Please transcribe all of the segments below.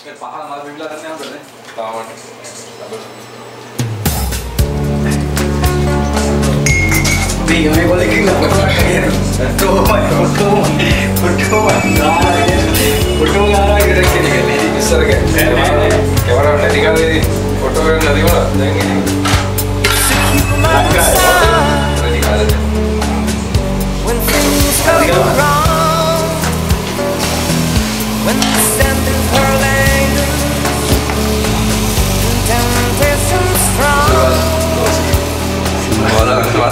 පහ මාර බිවිලා ගන්න හොඳනේ. තාමට. මේ යෝනේ කොලකින් ලබන තෝ තෝ ෆොටෝ ගාරේ ෆොටෝ ගාරේ කරගෙන ඉන්නේ ඉස්සර ගෑ. කැමරාව නැති කාලේදී ෆොටෝ ගන්න නැති වුණා. දැන් ඉතින් ලංකාවේ නැති කාලේ. When things go wrong, when the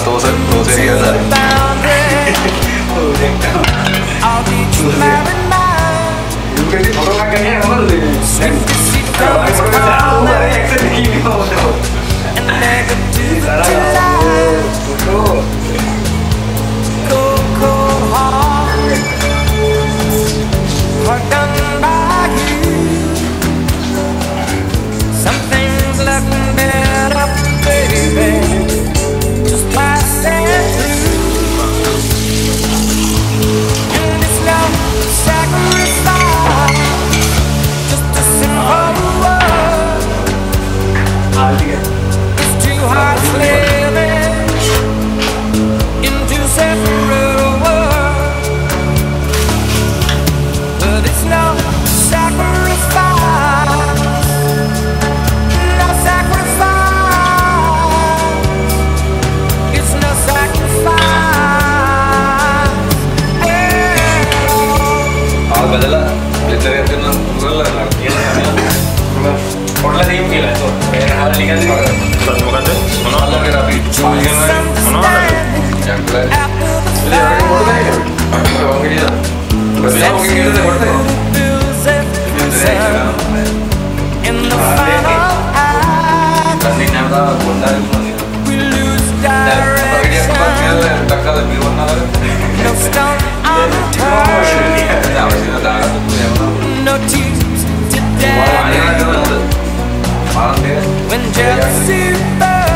todo, todo sería பதிலாக லிட்டரேச்சர் பொருளதையும் கீழே கொண்டாடி When jealousy burns